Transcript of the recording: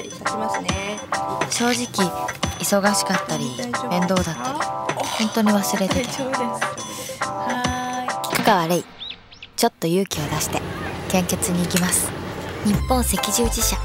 った立ちますね。正直忙しかったり面倒だったり本当に忘れてた。菊川レイちょっと勇気を出して献血に行きます。日本赤十字社。